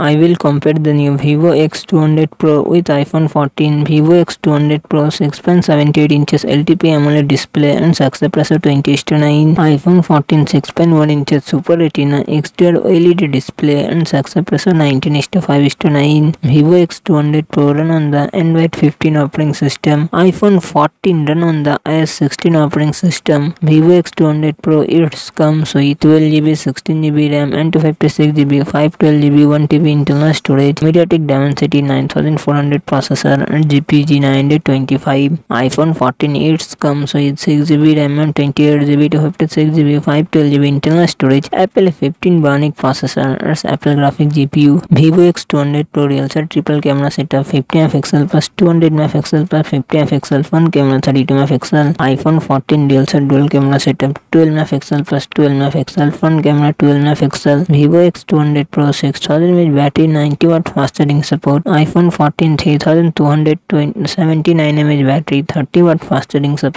I will compare the new Vivo X200 Pro with iPhone 14. Vivo X200 Pro 6.78 inches LTP AMOLED display and success ratio 20 to 9. iPhone 14 6.1 inches Super Retina XDR OLED display and success ratio 19 to 5 to 9. Vivo X200 Pro run on the Android 15 operating system. iPhone 14 run on the iOS 16 operating system. Vivo X200 Pro it comes with 12GB, 16GB RAM and 256GB, 512GB, 1TB internal storage, MediaTek Dimensity 9400 processor and GPG 925. iPhone 14 it comes with 6GB RAM and 28GB to 56GB, 512GB internal storage, Apple 15 Bionic processor and Apple graphic GPU. Vivo X200 Pro real set triple camera setup 50 MP plus 200 MP plus 50 MP front camera 32 MP. iPhone 14 real set dual camera setup 12 MP plus 12 MP front camera 12 MP. Vivo X200 Pro 6000 mAh battery 90 watt fast charging support. iPhone 14 3279 mAh battery 30 watt fast charging support.